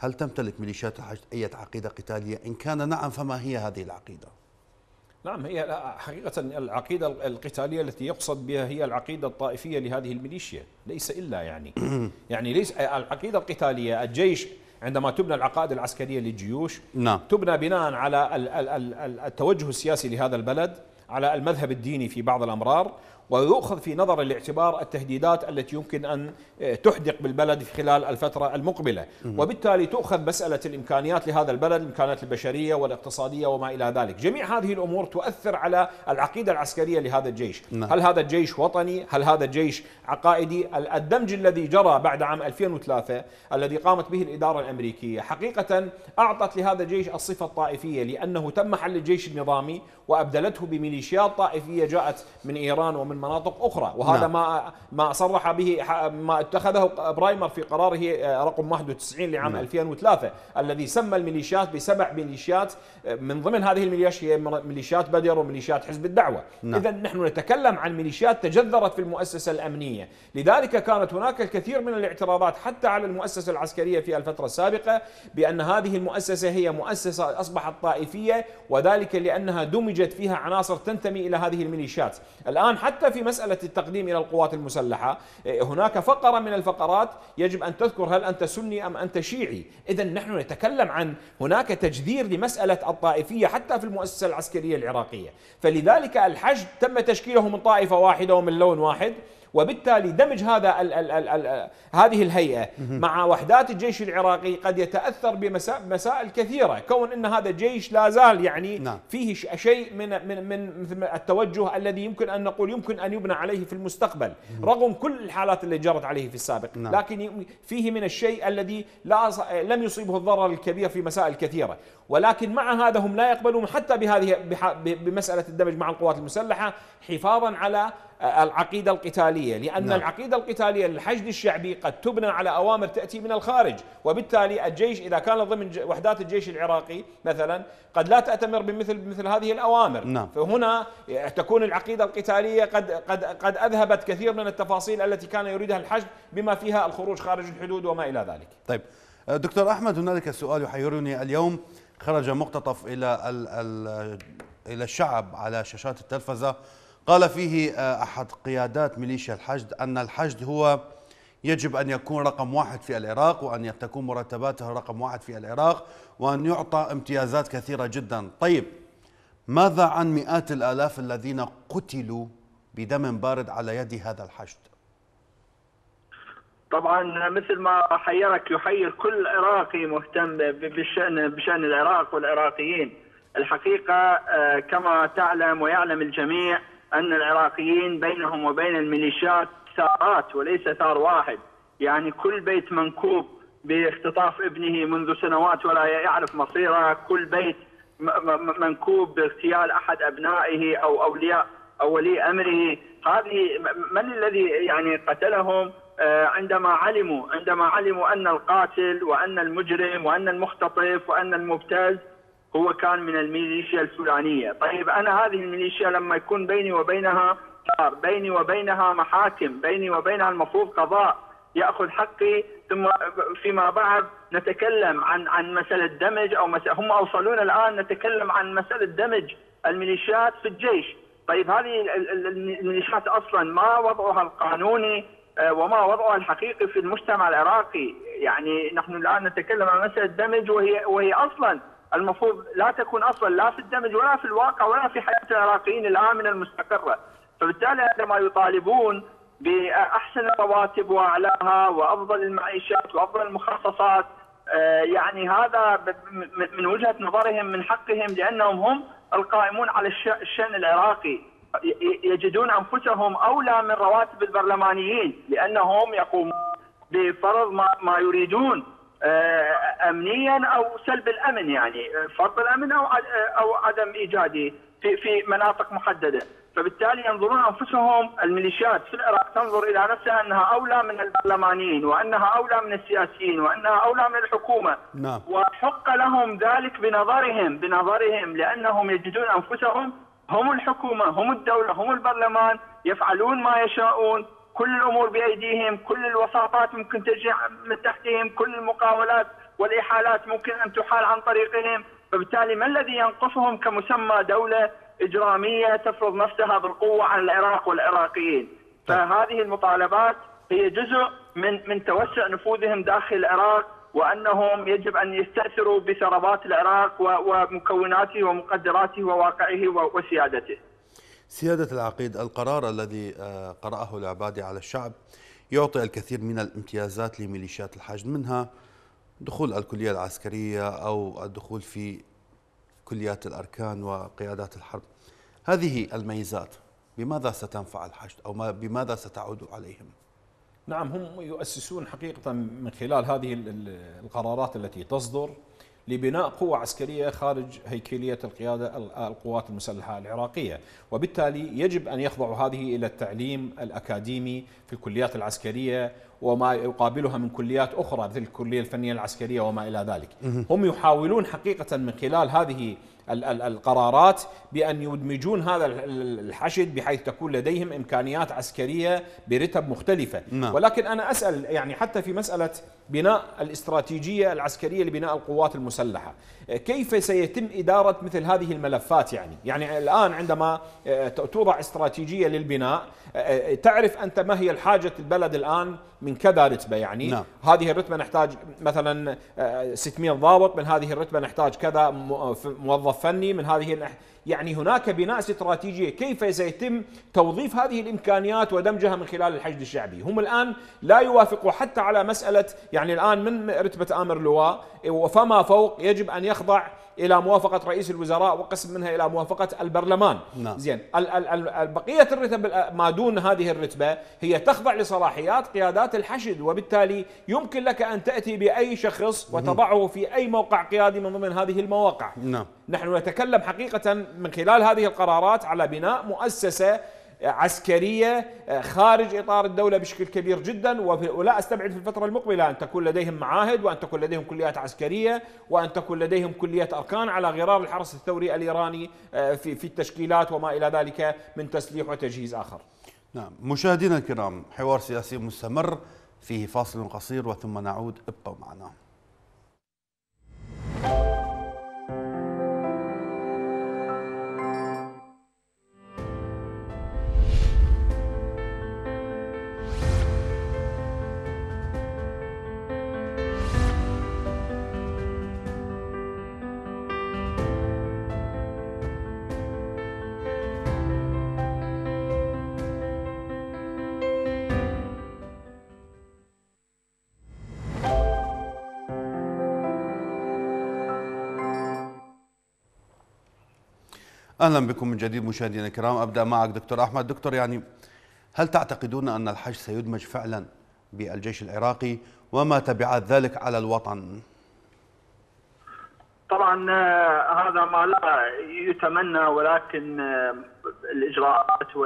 هل تمتلك ميليشيات الحشد أي عقيدة قتالية؟ إن كان نعم فما هي هذه العقيدة؟ نعم هي حقيقة العقيدة القتالية التي يقصد بها هي العقيدة الطائفية لهذه الميليشيا ليس إلا يعني يعني ليس العقيدة القتالية الجيش عندما تبنى العقائد العسكرية للجيوش نعم. تبنى بناء على التوجه السياسي لهذا البلد على المذهب الديني في بعض الأمرار ويؤخذ في نظر الاعتبار التهديدات التي يمكن أن آه، تحدق بالبلد في خلال الفترة المقبلة. وبالتالي تؤخذ مسألة الإمكانيات لهذا البلد الإمكانيات البشرية والاقتصادية وما إلى ذلك. جميع هذه الأمور تؤثر على العقيدة العسكرية لهذا الجيش. نعم. هل هذا الجيش وطني؟ هل هذا الجيش عقائدي؟ الدمج الذي جرى بعد عام 2003 الذي قامت به الإدارة الأمريكية حقيقة أعطت لهذا الجيش الصفة الطائفية لأنه تم حل الجيش النظامي وأبدلته بميليشيات طائفية جاءت من إيران ومن مناطق أخرى وهذا نعم. ما ما صرح به ما اتخذه برايمر في قراره رقم 91 لعام نعم. 2003 الذي سمى الميليشيات بسبع ميليشيات من ضمن هذه الميليشيات هي ميليشيات بدر وميليشيات حزب الدعوة نعم. اذا نحن نتكلم عن ميليشيات تجذرت في المؤسسة الأمنية لذلك كانت هناك الكثير من الاعتراضات حتى على المؤسسة العسكرية في الفترة السابقة بأن هذه المؤسسة هي مؤسسة أصبحت طائفية وذلك لأنها دمجت فيها عناصر تنتمي إلى هذه الميليشيات الآن حتى في مسألة التقديم إلى القوات المسلحة. هناك فقرة من الفقرات يجب أن تذكر هل أنت سني أم أنت شيعي. اذا نحن نتكلم عن هناك تجذير لمسألة الطائفية حتى في المؤسسة العسكرية العراقية. فلذلك الحشد تم تشكيله من طائفة واحدة ومن لون واحد. وبالتالي دمج هذا ال ال ال ال هذه الهيئة مع وحدات الجيش العراقي قد يتأثر بمسائل كثيرة. كون إن هذا الجيش لا زال يعني نعم. فيه شيء من من من مثل التوجه الذي يمكن أن نقول يمكن أن يبنى عليه في المستقبل رغم كل الحالات اللي جرت عليه في السابق. نعم. لكن فيه من الشيء الذي لا لم يصيبه الضرر الكبير في مسائل كثيرة. ولكن مع هذا هم لا يقبلون حتى بهذه بمسألة الدمج مع القوات المسلحة حفاظا على العقيدة القتالية لأن نعم. العقيدة القتالية للحشد الشعبي قد تبنى على أوامر تأتي من الخارج وبالتالي الجيش إذا كان ضمن وحدات الجيش العراقي مثلا قد لا تأتمر بمثل مثل هذه الأوامر نعم. فهنا تكون العقيدة القتالية قد قد قد أذهبت كثير من التفاصيل التي كان يريدها الحشد بما فيها الخروج خارج الحدود وما إلى ذلك طيب دكتور أحمد هنالك سؤال يحيرني اليوم خرج مقتطف إلى إلى الشعب على شاشات التلفزة قال فيه آه، أحد قيادات ميليشيا الحشد أن الحشد هو يجب أن يكون رقم واحد في العراق وأن تكون مرتباته رقم واحد في العراق وأن يعطى امتيازات كثيرة جدا. طيب ماذا عن مئات الآلاف الذين قتلوا بدم بارد على يد هذا الحشد؟ طبعا مثل ما حيرك يحير كل عراقي مهتم بالشأن بشأن العراق والعراقيين. الحقيقة آه، كما تعلم ويعلم الجميع أن العراقيين بينهم وبين الميليشيات ثارات وليس ثار واحد. يعني كل بيت منكوب باختطاف ابنه منذ سنوات ولا يعرف مصيره. كل بيت منكوب باغتيال أحد أبنائه أو أولياء أو ولي أمره. هذه من الذي يعني قتلهم؟ آه، عندما علموا عندما علموا أن القاتل وأن المجرم وأن المختطف وأن المبتز هو كان من الميليشيا الفلانيه، طيب أنا هذه الميليشيا لما يكون بيني وبينها صار بيني وبينها محاكم، بيني وبينها المفروض قضاء يأخذ حقي ثم فيما بعد نتكلم عن عن مسألة دمج أو مسألة هم اوصلونا الآن نتكلم عن مسألة دمج الميليشيات في الجيش، طيب هذه الميليشيات أصلا ما وضعها القانوني آه، وما وضعها الحقيقي في المجتمع العراقي، يعني نحن الآن نتكلم عن مسألة دمج وهي وهي أصلا المفروض لا تكون أصلا لا في الدمج ولا في الواقع ولا في حياة العراقيين الآمنة المستقرة، فبالتالي عندما يطالبون بأحسن الرواتب وأعلاها وأفضل المعيشات وأفضل المخصصات. آه، يعني هذا من وجهة نظرهم من حقهم لأنهم هم القائمون على الشأن العراقي. يجدون أنفسهم أولى من رواتب البرلمانيين لأنهم يقومون بفرض ما, يريدون. امنيا أو سلب الأمن يعني فرض الأمن أو أو عدم ايجاده في في مناطق محددة. فبالتالي ينظرون أنفسهم الميليشيات في العراق تنظر إلى نفسها أنها أولى من البرلمانيين وأنها أولى من السياسيين وأنها أولى من الحكومة. نعم. وحق لهم ذلك بنظرهم بنظرهم لأنهم يجدون أنفسهم هم الحكومة هم الدولة هم البرلمان يفعلون ما يشاءون. كل الأمور بأيديهم، كل الوساطات ممكن تجي من تحتهم، كل المقاولات والإحالات ممكن أن تحال عن طريقهم، فبالتالي ما الذي ينقصهم كمسمى دولة إجرامية تفرض نفسها بالقوة على العراق والعراقيين؟ فهذه المطالبات هي جزء من من توسع نفوذهم داخل العراق وأنهم يجب أن يستأثروا بثروات العراق ومكوناته ومقدراته وواقعه وسيادته. سيادة العقيد القرار الذي آه، قرأه العبادي على الشعب يعطي الكثير من الامتيازات لميليشيات الحشد منها دخول الكلية العسكرية أو الدخول في كليات الأركان وقيادات الحرب. هذه الميزات بماذا ستنفع الحشد أو بماذا ستعود عليهم؟ نعم هم يؤسسون حقيقة من خلال هذه القرارات التي تصدر. لبناء قوة عسكرية خارج هيكلية القيادة القوات المسلحة العراقية. وبالتالي يجب أن يخضعوا هذه إلى التعليم الأكاديمي في الكليات العسكرية وما يقابلها من كليات أخرى مثل الكلية الفنية العسكرية وما إلى ذلك. هم يحاولون حقيقة من خلال هذه القرارات بأن يدمجون هذا الحشد بحيث تكون لديهم إمكانيات عسكرية برتب مختلفة نعم. ولكن أنا أسأل يعني حتى في مسألة بناء الاستراتيجية العسكرية لبناء القوات المسلحة كيف سيتم إدارة مثل هذه الملفات يعني يعني الآن عندما آه، توضع استراتيجية للبناء آه، آه، تعرف أنت ما هي الحاجة البلد الآن من كذا رتبة يعني نعم. هذه الرتبة نحتاج مثلا 600 ضابط من هذه الرتبة نحتاج كذا موظف فني من هذه يعني هناك بناء استراتيجية كيف سيتم توظيف هذه الإمكانيات ودمجها من خلال الحشد الشعبي. هم الآن لا يوافقوا حتى على مسألة يعني الآن من رتبة آمر لواء وفما فوق يجب أن يخضع إلى موافقة رئيس الوزراء وقسم منها إلى موافقة البرلمان نعم. زين بقية الرتب ما دون هذه الرتبة هي تخضع لصلاحيات قيادات الحشد وبالتالي يمكن لك أن تأتي بأي شخص وتضعه في أي موقع قيادي من ضمن هذه المواقع نعم. نحن نتكلم حقيقة من خلال هذه القرارات على بناء مؤسسة عسكرية آه، خارج إطار الدولة بشكل كبير جدا ولا أستبعد في الفترة المقبلة أن تكون لديهم معاهد وأن تكون لديهم كليات عسكرية وأن تكون لديهم كلية أركان على غرار الحرس الثوري الإيراني آه، في التشكيلات وما إلى ذلك من تسليح وتجهيز آخر. نعم مشاهدينا الكرام حوار سياسي مستمر فيه فاصل قصير وثم نعود ابقوا معنا. أهلا بكم من جديد مشاهدينا الكرام. أبدأ معك دكتور أحمد. دكتور يعني هل تعتقدون أن الحج سيدمج فعلا بالجيش العراقي وما تبعات ذلك على الوطن؟ طبعا آه، هذا ما لا يتمنى ولكن آه، الإجراءات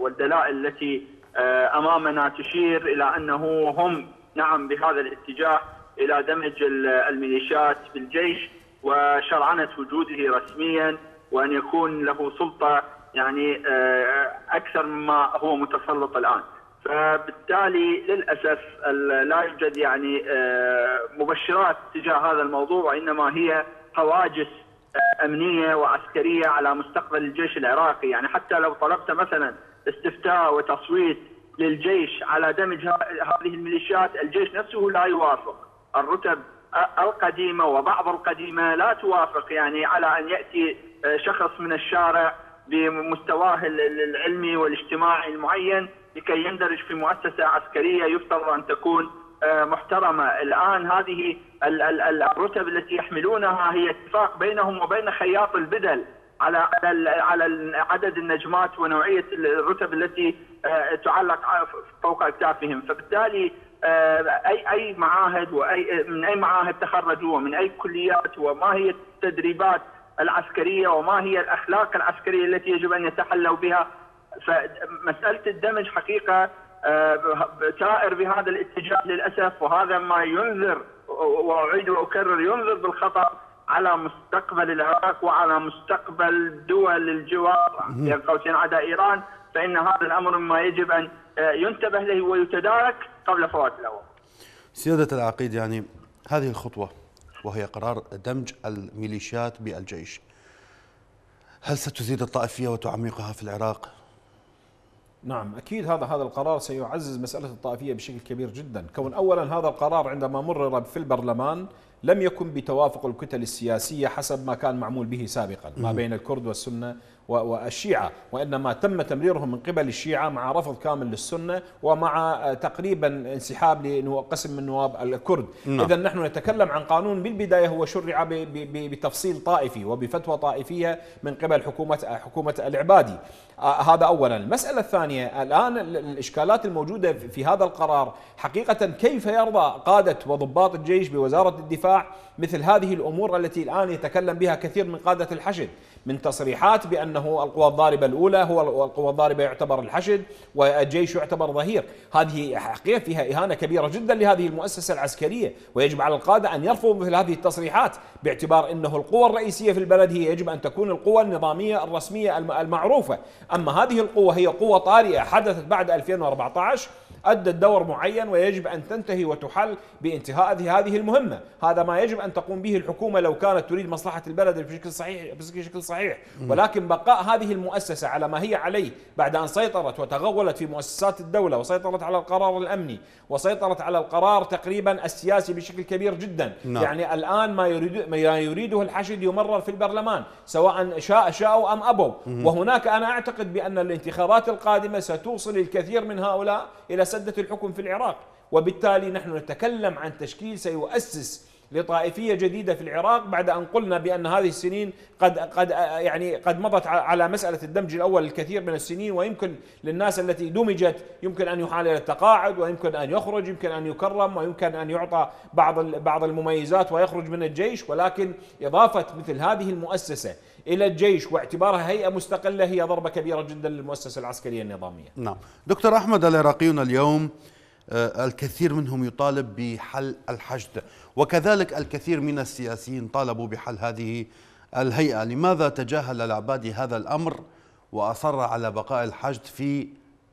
والدلائل التي آه، أمامنا تشير إلى أنه هم نعم بهذا الاتجاه إلى دمج الميليشيات بالجيش وشرعنة وجوده رسميا. وأن يكون له سلطة يعني آه، أكثر مما هو متسلط الآن. فبالتالي للأسف لا يوجد يعني آه، مبشرات تجاه هذا الموضوع وإنما هي هواجس آه، أمنية وعسكرية على مستقبل الجيش العراقي، يعني حتى لو طلبت مثلا استفتاء وتصويت للجيش على دمج هذه الميليشيات، الجيش نفسه لا يوافق. الرتب القديمة وبعض القديمة لا توافق يعني على أن يأتي شخص من الشارع بمستواه العلمي والاجتماعي المعين لكي يندرج في مؤسسة عسكرية يفترض أن تكون آه، محترمة، الآن هذه الرتب التي يحملونها هي اتفاق بينهم وبين خياط البدل على على عدد النجمات ونوعية الرتب التي آه، تعلق فوق أكتافهم، فبالتالي آه، اي أي معاهد واي من أي معاهد تخرجوا ومن أي كليات وما هي التدريبات العسكرية وما هي الأخلاق العسكرية التي يجب أن يتحلوا بها. فمسألة الدمج حقيقة سائر آه، بهذا الاتجاه للأسف وهذا ما ينذر وأعيد وأكرر ينذر بالخطر على مستقبل العراق وعلى مستقبل دول الجوار. بين قوسين عدا إيران فإن هذا الأمر ما يجب أن آه، ينتبه له ويتدارك قبل فوات الأوان. سيادة العقيد يعني هذه الخطوة وهي قرار دمج الميليشيات بالجيش هل ستزيد الطائفية وتعمقها في العراق؟ نعم أكيد هذا هذا القرار سيعزز مسألة الطائفية بشكل كبير جدا، كون اولا هذا القرار عندما مرر في البرلمان لم يكن بتوافق الكتل السياسية حسب ما كان معمول به سابقا ما بين الكرد والسنة والشيعة وإنما تم تمريرهم من قبل الشيعة مع رفض كامل للسنة ومع تقريبا انسحاب لقسم من نواب الكرد. نعم. إذا نحن نتكلم عن قانون بالبداية هو شرع بتفصيل طائفي وبفتوى طائفية من قبل حكومة حكومة العبادي. آه، هذا أولا. المسألة الثانية الآن الإشكالات الموجودة في هذا القرار حقيقة كيف يرضى قادة وضباط الجيش بوزارة الدفاع مثل هذه الأمور التي الآن يتكلم بها كثير من قادة الحشد من تصريحات بأنه القوى الضاربة الأولى هو القوى الضاربة يعتبر الحشد والجيش يعتبر ظهير، هذه حقيقة فيها إهانة كبيرة جدا لهذه المؤسسة العسكرية، ويجب على القادة أن يرفضوا مثل هذه التصريحات باعتبار إنه القوى الرئيسية في البلد هي يجب أن تكون القوى النظامية الرسمية المعروفة، أما هذه القوه هي قوة طارئة حدثت بعد 2014 أدت دور معين ويجب أن تنتهي وتحل بانتهاء هذه المهمة. هذا ما يجب أن تقوم به الحكومة لو كانت تريد مصلحة البلد بشكل صحيح بشكل صحيح. ولكن بقاء هذه المؤسسة على ما هي عليه بعد أن سيطرت وتغولت في مؤسسات الدولة وسيطرت على القرار الأمني وسيطرت على القرار تقريبا السياسي بشكل كبير جدا. نعم. يعني الآن ما يريد ما يريده الحشد يمرر في البرلمان سواء شاء شاءوا أم أبوا. وهناك أنا أعتقد بأن الانتخابات القادمة ستوصل الكثير من هؤلاء إلى سدة الحكم في العراق وبالتالي نحن نتكلم عن تشكيل سيؤسس لطائفية جديدة في العراق بعد أن قلنا بأن هذه السنين قد قد يعني قد مضت على مسألة الدمج الأول الكثير من السنين ويمكن للناس التي دمجت يمكن أن يحال إلى التقاعد ويمكن أن يخرج يمكن أن يكرم ويمكن أن يعطى بعض بعض المميزات ويخرج من الجيش ولكن إضافة مثل هذه المؤسسة إلى الجيش واعتبارها هيئة مستقلة هي ضربة كبيرة جدا للمؤسسة العسكرية النظامية. نعم، دكتور أحمد العراقيون اليوم آه، الكثير منهم يطالب بحل الحشد وكذلك الكثير من السياسيين طالبوا بحل هذه الهيئة، لماذا تجاهل العبادي هذا الأمر وأصر على بقاء الحشد في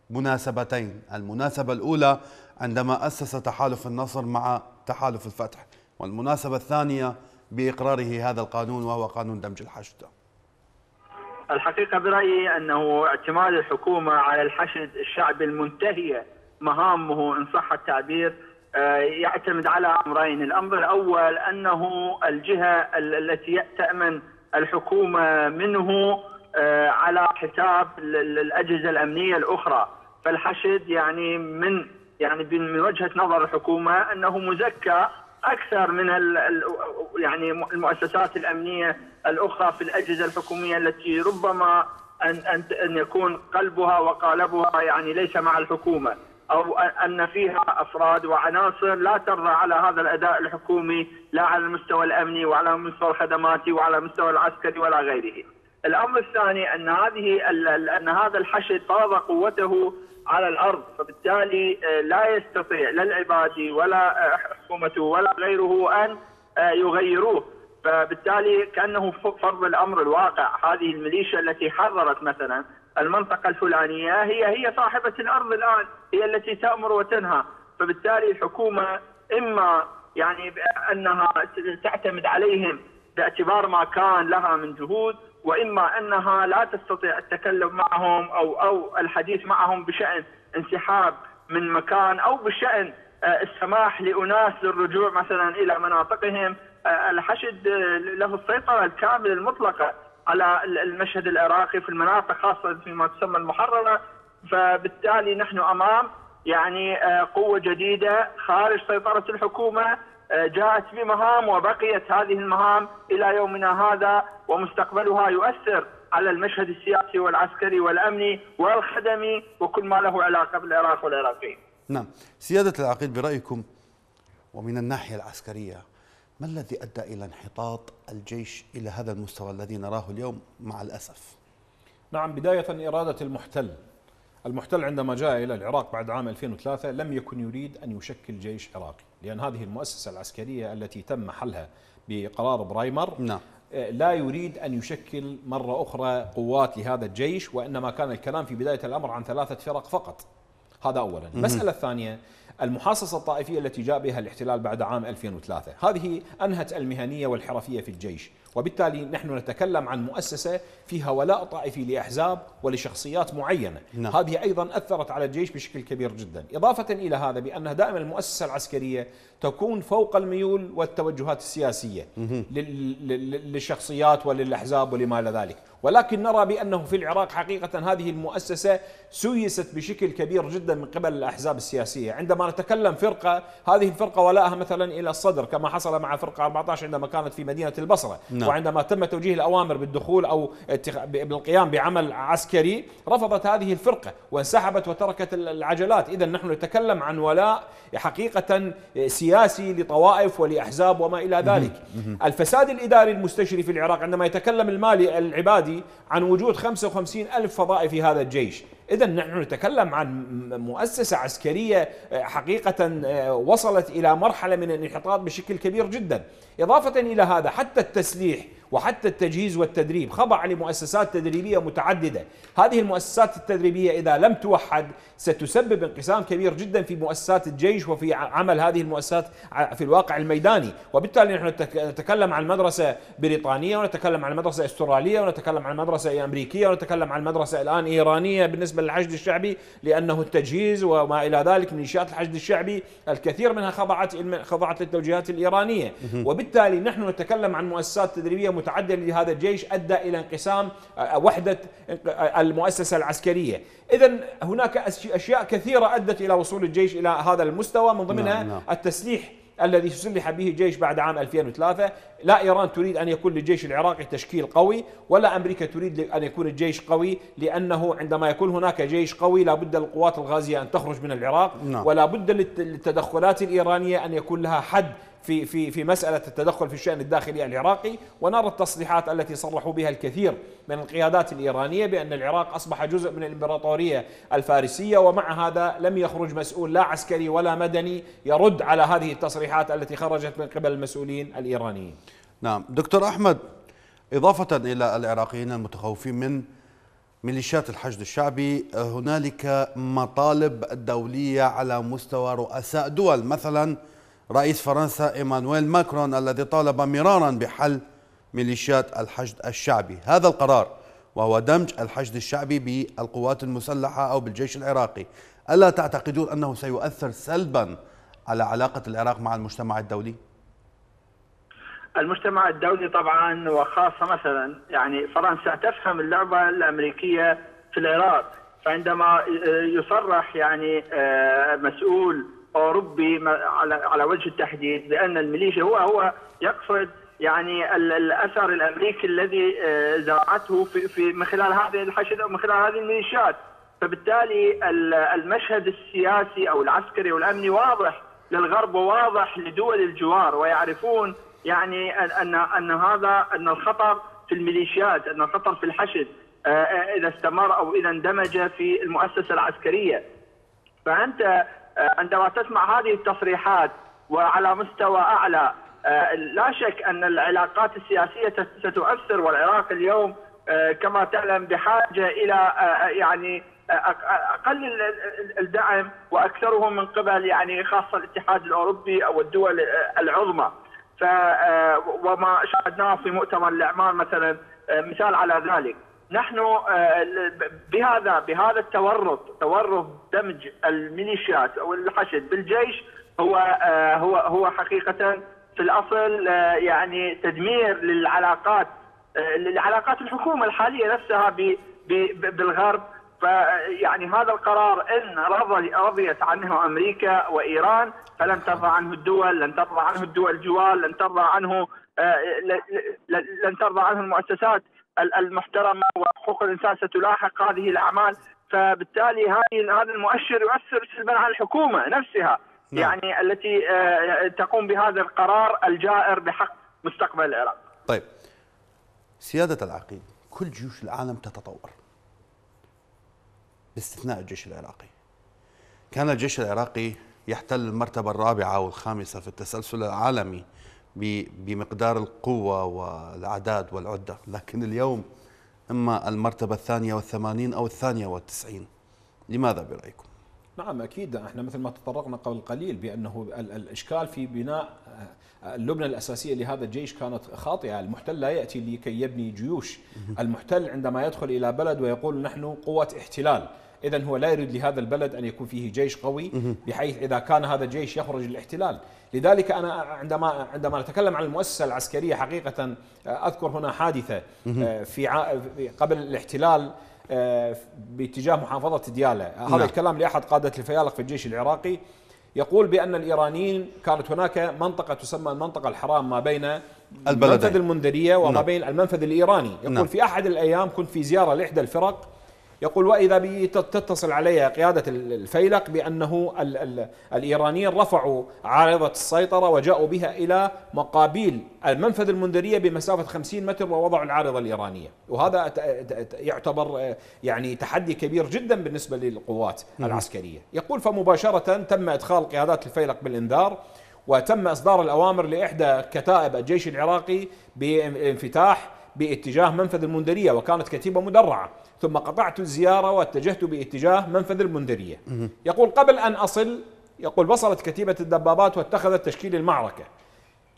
مناسبتين، المناسبة الأولى عندما أسس تحالف النصر مع تحالف الفتح، والمناسبة الثانية بإقراره هذا القانون وهو قانون دمج الحشد. الحقيقة برأيي أنه اعتماد الحكومة على الحشد الشعبي المنتهية مهامه إن صح التعبير آه، يعتمد على أمرين. الأمر الأول أنه الجهة التي تأمن الحكومة منه آه، على حساب الأجهزة الأمنية الأخرى. فالحشد يعني من يعني من وجهة نظر الحكومة أنه مزكى أكثر من يعني المؤسسات الأمنية الأخرى في الأجهزة الحكومية التي ربما أن أن يكون قلبها وقالبها يعني ليس مع الحكومة أو أن فيها أفراد وعناصر لا ترضى على هذا الأداء الحكومي لا على المستوى الأمني وعلى المستوى الخدماتي وعلى المستوى العسكري ولا غيره. الأمر الثاني أن هذه أن هذا الحشد فرض قوته على الأرض. فبالتالي آه، لا يستطيع لا العبادي ولا آه، حكومته ولا غيره أن آه، يغيروه. فبالتالي كأنه فرض الأمر الواقع. هذه الميليشيا التي حررت مثلا المنطقة الفلانية هي هي صاحبة الأرض الآن. هي التي تأمر وتنهى. فبالتالي الحكومة إما يعني انها تعتمد عليهم باعتبار ما كان لها من جهود وإما أنها لا تستطيع التكلم معهم أو أو الحديث معهم بشأن انسحاب من مكان أو بشأن آه، السماح لأناس للرجوع مثلا إلى مناطقهم. آه، الحشد له السيطرة الكاملة المطلقة على المشهد العراقي في المناطق خاصة فيما تسمى المحررة. فبالتالي نحن أمام يعني آه، قوة جديدة خارج سيطرة الحكومة. جاءت بمهام وبقيت هذه المهام إلى يومنا هذا ومستقبلها يؤثر على المشهد السياسي والعسكري والأمني والخدمي وكل ما له علاقة بالعراق والعراقيين. نعم، سيادة العقيد برأيكم ومن الناحية العسكرية ما الذي أدى إلى انحطاط الجيش إلى هذا المستوى الذي نراه اليوم مع الأسف؟ نعم بداية إرادة المحتل المحتل عندما جاء إلى العراق بعد عام 2003 لم يكن يريد أن يشكل جيش عراقي لأن هذه المؤسسة العسكرية التي تم حلها بقرار برايمر نعم. آه، لا يريد أن يشكل مرة أخرى قوات لهذا الجيش وإنما كان الكلام في بداية الأمر عن ثلاثة فرق فقط. هذا أولا. المسألة الثانية المحاصصة الطائفية التي جاء بها الاحتلال بعد عام 2003 هذه أنهت المهنية والحرفية في الجيش. وبالتالي نحن نتكلم عن مؤسسة فيها ولاء طائفي لأحزاب ولشخصيات معينة. نعم. هذه أيضا أثرت على الجيش بشكل كبير جدا. إضافة إلى هذا بأنها دائما المؤسسة العسكرية تكون فوق الميول والتوجهات السياسية للشخصيات وللأحزاب ولما إلى ذلك. ولكن نرى بأنه في العراق حقيقة هذه المؤسسة سيست بشكل كبير جدا من قبل الأحزاب السياسية. عندما نتكلم فرقة هذه الفرقة ولاءها مثلا إلى الصدر كما حصل مع فرقة 14 عندما كانت في مدينة البصرة. نعم. وعندما تم توجيه الأوامر بالدخول أو بالقيام بعمل عسكري رفضت هذه الفرقة وانسحبت وتركت العجلات. إذا نحن نتكلم عن ولاء حقيقة سياسي سياسي لطوائف ولأحزاب وما إلى ذلك. الفساد الإداري المستشري في العراق عندما يتكلم المالي العبادي عن وجود 55 ألف فضائي في هذا الجيش. إذا نحن نتكلم عن مؤسسة عسكرية آه، حقيقة آه، وصلت إلى مرحلة من الانحطاط بشكل كبير جدا. إضافة إلى هذا حتى التسليح وحتى التجهيز والتدريب. خضع لمؤسسات تدريبية متعددة. هذه المؤسسات التدريبية إذا لم توحد ستسبب انقسام كبير جدا في مؤسسات الجيش وفي عمل هذه المؤسسات في الواقع الميداني. وبالتالي نحن نتكلم عن مدرسة بريطانية ونتكلم عن مدرسة أسترالية ونتكلم عن مدرسة أمريكية ونتكلم عن مدرسة الآن إيرانية بالنسبة للحشد الشعبي لأنه التجهيز وما إلى ذلك ميليشيات الحشد الشعبي الكثير منها خضعت خضعت للتوجيهات الإيرانية. وبالتالي نحن نتكلم عن مؤسسات تدريبية متعدده لهذا الجيش أدى إلى انقسام آه، وحدة آه، المؤسسة العسكرية، اذا هناك أشياء كثيرة أدت إلى وصول الجيش إلى هذا المستوى من ضمنها نعم نعم. التسليح الذي سلح به الجيش بعد عام 2003 لا إيران تريد أن يكون للجيش العراقي تشكيل قوي ولا أمريكا تريد أن يكون الجيش قوي لأنه عندما يكون هناك جيش قوي لا بد للقوات الغازية أن تخرج من العراق نعم. ولا بد للتدخلات الإيرانية أن يكون لها حد في في في مسألة التدخل في الشأن الداخلي العراقي ونرى التصريحات التي صرحوا بها الكثير من القيادات الإيرانية بأن العراق أصبح جزء من الإمبراطورية الفارسية ومع هذا لم يخرج مسؤول لا عسكري ولا مدني يرد على هذه التصريحات التي خرجت من قبل المسؤولين الإيرانيين. نعم، دكتور أحمد إضافة إلى العراقيين المتخوفين من ميليشيات الحشد الشعبي هنالك مطالب دولية على مستوى رؤساء دول مثلا رئيس فرنسا إيمانويل ماكرون الذي طالب مرارا بحل ميليشيات الحشد الشعبي هذا القرار وهو دمج الحشد الشعبي بالقوات المسلحة أو بالجيش العراقي ألا تعتقدون أنه سيؤثر سلبا على علاقة العراق مع المجتمع الدولي؟ المجتمع الدولي طبعا وخاصة مثلا يعني فرنسا تفهم اللعبة الأمريكية في العراق فعندما يصرح يعني آه، مسؤول اوروبي على على وجه التحديد بان الميليشيا هو هو يقصد يعني الأثر الأمريكي الذي آه، زرعته في في من خلال هذه الحشد أو من خلال هذه الميليشيات. فبالتالي المشهد السياسي أو العسكري والامني واضح للغرب وواضح لدول الجوار ويعرفون يعني ان أن هذا أن الخطر في الميليشيات أن الخطر في الحشد آه، آه، إذا استمر أو إذا اندمج في المؤسسة العسكرية. فأنت عندما تسمع هذه التصريحات وعلى مستوى أعلى آه، لا شك أن العلاقات السياسية ستؤثر والعراق اليوم آه، كما تعلم بحاجة إلى يعني أقل الدعم واكثره من قبل يعني خاصة الاتحاد الأوروبي أو الدول العظمى. ف وما شاهدناه في مؤتمر الأعمال مثلا مثال على ذلك. نحن آه، بهذا بهذا التورط تورط دمج الميليشيات أو الحشد بالجيش هو آه، هو هو حقيقة في الأصل آه، يعني تدمير للعلاقات لعلاقات الحكومة الحالية نفسها بالغرب. فيعني هذا القرار إن رضي رضيت عنه أمريكا وإيران فلن ترضى عنه الدول، لن ترضى عنه الدول الجوال، لن ترضى عنه لن ترضى عنه المؤسسات. المحترمة وحقوق الإنسان ستلاحق هذه الأعمال فبالتالي هذه هذا المؤشر يؤثر سلبا على الحكومة نفسها نعم. يعني التي آه، تقوم بهذا القرار الجائر بحق مستقبل العراق. طيب سيادة العقيد كل جيوش العالم تتطور باستثناء الجيش العراقي. كان الجيش العراقي يحتل المرتبة الرابعة والخامسة في التسلسل العالمي بمقدار القوة والأعداد والعدة لكن اليوم إما المرتبة الثانية والثمانين أو الثانية والتسعين. لماذا برأيكم؟ نعم أكيد. إحنا مثل ما تطرقنا قبل قليل بأنه الإشكال في بناء آه، اللبنة الأساسية لهذا الجيش كانت خاطئة. المحتل لا يأتي لكي يبني جيوش. المحتل عندما يدخل إلى بلد ويقول نحن قوة احتلال. اذا هو لا يريد لهذا البلد أن يكون فيه جيش قوي بحيث إذا كان هذا الجيش يخرج للاحتلال لذلك أنا عندما عندما نتكلم عن المؤسسة العسكرية حقيقة آه، أذكر هنا حادثة آه، في قبل الاحتلال آه، باتجاه محافظة دياله هذا نعم. الكلام لأحد قادة الفيالق في الجيش العراقي يقول بأن الإيرانيين كانت هناك منطقة تسمى المنطقة الحرام ما بين البلدين. المنفذ المنذرية وما نعم. بين المنفذ الإيراني يقول نعم. في أحد الأيام كنت في زيارة لإحدى الفرق يقول وإذا بي تتصل علي قيادة الفيلق بأنه ال ال الإيرانيين رفعوا عارضة السيطرة وجاءوا بها إلى مقابيل المنفذ المنذرية بمسافة 50 متر ووضعوا العارضة الإيرانية. وهذا يعتبر يعني تحدي كبير جدا بالنسبة للقوات العسكرية. يقول فمباشرة تم إدخال قيادات الفيلق بالإنذار وتم إصدار الأوامر لإحدى كتائب الجيش العراقي بانفتاح باتجاه منفذ المنذرية وكانت كتيبة مدرعة. ثم قطعت الزيارة واتجهت باتجاه منفذ المنذرية. يقول قبل أن أصل يقول وصلت كتيبة الدبابات واتخذت تشكيل المعركة.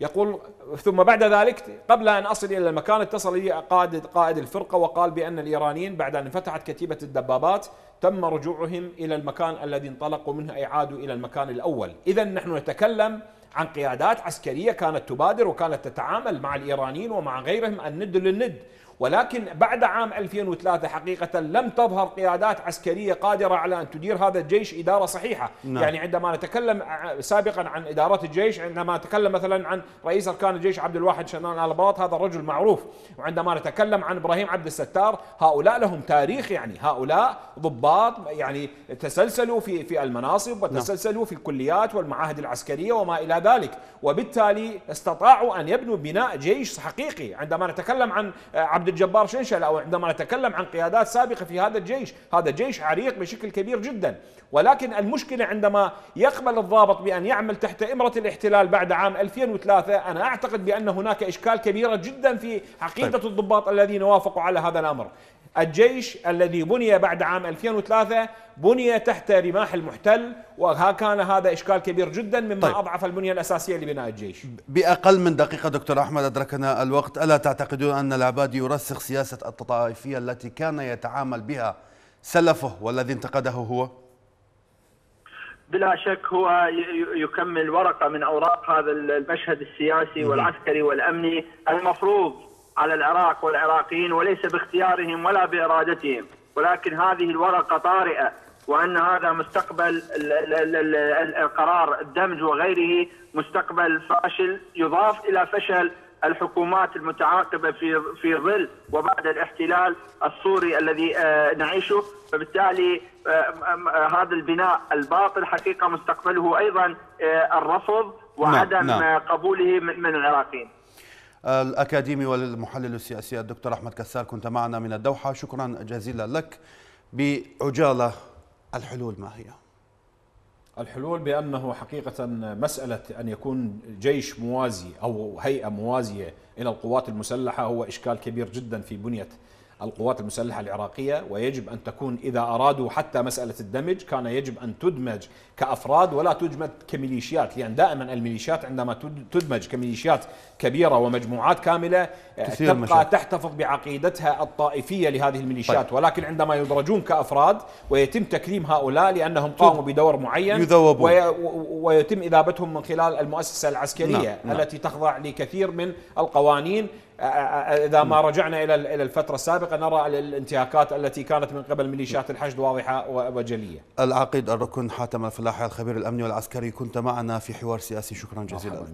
يقول ثم بعد ذلك قبل أن أصل إلى المكان اتصل لي قائد قائد الفرقة وقال بأن الإيرانيين بعد أن فتحت كتيبة الدبابات تم رجوعهم إلى المكان الذي انطلقوا منه أي عادوا إلى المكان الأول، اذا نحن نتكلم عن قيادات عسكرية كانت تبادر وكانت تتعامل مع الإيرانيين ومع غيرهم الند للند، ولكن بعد عام 2003 حقيقة لم تظهر قيادات عسكرية قادرة على أن تدير هذا الجيش إدارة صحيحة نعم. يعني عندما نتكلم سابقا عن إدارة الجيش عندما نتكلم مثلا عن رئيس أركان الجيش عبد الواحد شنان آلباط هذا الرجل معروف وعندما نتكلم عن إبراهيم عبد الستار هؤلاء لهم تاريخ يعني هؤلاء ضباط يعني تسلسلوا في في المناصب وتسلسلوا نعم. في الكليات والمعاهد العسكرية وما إلى ذلك وبالتالي استطاعوا أن يبنوا بناء جيش حقيقي عندما نتكلم عن عبد الجبار شنشل أو عندما نتكلم عن قيادات سابقة في هذا الجيش هذا جيش عريق بشكل كبير جدا ولكن المشكلة عندما يقبل الضابط بأن يعمل تحت إمرة الاحتلال بعد عام 2003 أنا أعتقد بأن هناك إشكال كبيرة جدا في عقيدة طيب. الضباط الذين وافقوا على هذا الأمر الجيش الذي بني بعد عام 2003 بني تحت رماح المحتل وكان هذا إشكال كبير جدا مما طيب. أضعف البنية الأساسية لبناء الجيش بأقل من دقيقة دكتور أحمد أدركنا الوقت ألا تعتقدون أن العبادي يرسخ سياسة التطائفية التي كان يتعامل بها سلفه والذي انتقده هو؟ بلا شك هو يكمل ورقة من أوراق هذا المشهد السياسي والعسكري والأمني المفروض على العراق والعراقيين وليس باختيارهم ولا بإرادتهم. ولكن هذه الورقة طارئة وأن هذا مستقبل القرار الدمج وغيره مستقبل فاشل يضاف إلى فشل الحكومات المتعاقبة في في ظل وبعد الاحتلال السوري الذي آه، نعيشه. فبالتالي آه، هذا البناء الباطل حقيقة مستقبله أيضا آه، الرفض نعم، وعدم نعم. قبوله من العراقيين. الأكاديمي والمحلل السياسي الدكتور أحمد كسار كنت معنا من الدوحة شكرا جزيلا لك بعجالة الحلول ما هي؟ الحلول بأنه حقيقة مسألة أن يكون جيش موازي أو هيئة موازية إلى القوات المسلحة هو إشكال كبير جدا في بنية القوات المسلحة العراقية ويجب أن تكون إذا أرادوا حتى مسألة الدمج كان يجب أن تدمج كأفراد ولا تدمج كميليشيات لأن دائما الميليشيات عندما تدمج كميليشيات كبيرة ومجموعات كاملة تبقى مشاكل. تحتفظ وبعقيدتها الطائفية لهذه الميليشيات طيب. ولكن عندما يدرجون كأفراد ويتم تكريم هؤلاء لأنهم قاموا بدور معين وي ويتم إذابتهم من خلال المؤسسة العسكرية نعم. نعم. التي تخضع لكثير من القوانين إذا ما رجعنا إلى إلى الفترة السابقة نرى الانتهاكات التي كانت من قبل ميليشيات الحشد واضحة وجلية. العقيد الركن حاتم الفلاحي الخبير الأمني والعسكري كنت معنا في حوار سياسي شكرا جزيلا.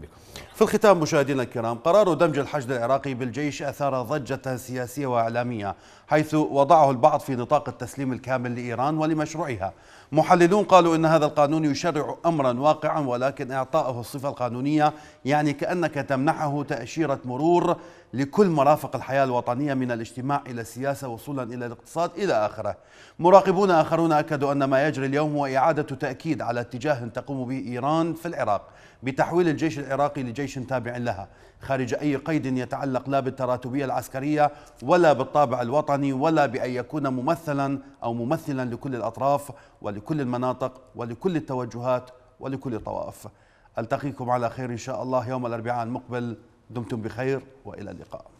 في الختام مشاهدينا الكرام قرار دمج الحشد العراقي بالجيش أثار ضجة سياسية وإعلامية حيث وضعه البعض في نطاق التسليم الكامل لإيران ولمشروعها. محللون قالوا إن هذا القانون يشرع امرا واقعا ولكن اعطائه الصفة القانونية يعني كأنك تمنحه تأشيرة مرور لكل مرافق الحياة الوطنية من الاجتماع إلى السياسة وصولا إلى الاقتصاد إلى آخره. مراقبون آخرون أكدوا أن ما يجري اليوم هو إعادة تأكيد على اتجاه تقوم به ايران في العراق بتحويل الجيش العراقي لجيش تابع لها خارج أي قيد يتعلق لا بالتراتبية العسكرية ولا بالطابع الوطني ولا بأن يكون ممثلا أو ممثلا لكل الأطراف ولكل المناطق ولكل التوجهات ولكل الطوائف. ألتقيكم على خير إن شاء الله يوم الأربعاء المقبل دمتم بخير وإلى اللقاء.